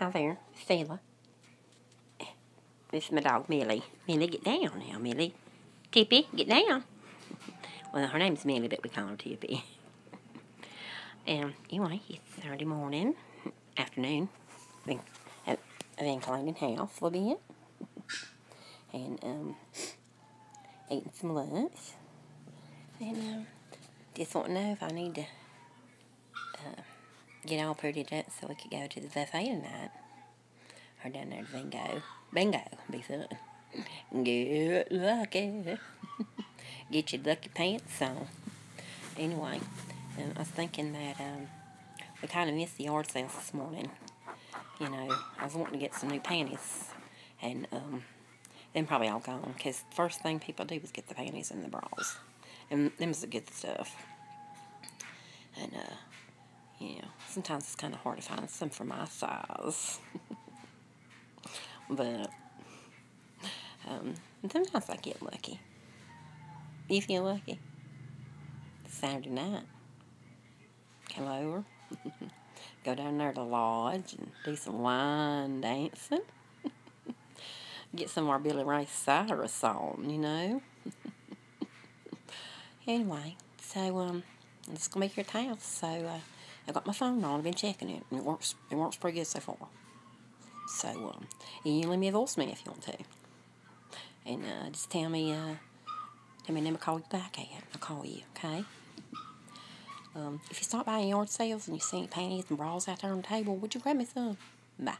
Hi there, Stella. This is my dog, Millie. Millie, get down now, Millie. Tippy, get down. Well, her name's Millie, but we call her Tippy. And anyway, it's Saturday morning, afternoon. Been, I've been cleaning house a little bit. And, um, eating some lunch. And, um, just want to know if I need to uh, get all prettied up so we could go to the buffet tonight. Or down there to Bingo. Bingo, be fun. Get lucky. get your lucky pants on. Anyway, um, I was thinking that um, we kind of missed the yard sales this morning. You know, I was wanting to get some new panties. And um, them probably all gone. Because first thing people do is get the panties and the bras. And them's the good stuff. And, uh, know, sometimes it's kind of hard to find some for my size. but, um, sometimes I get lucky. You feel lucky? Saturday night. Come over. Go down there to the lodge and do some line dancing. Get some more Billy Ray Cyrus on, you know. anyway, so um, just gonna be the house. So uh, I got my phone on. I've been checking it, and it works. It works pretty good so far. So um, you can leave me a voicemail if you want to, and uh, just tell me uh, tell me a number call you back at. I'll call you, okay? Um, if you stop by any yard sales and you see any panties and bras out there on the table, would you grab me some? Bye.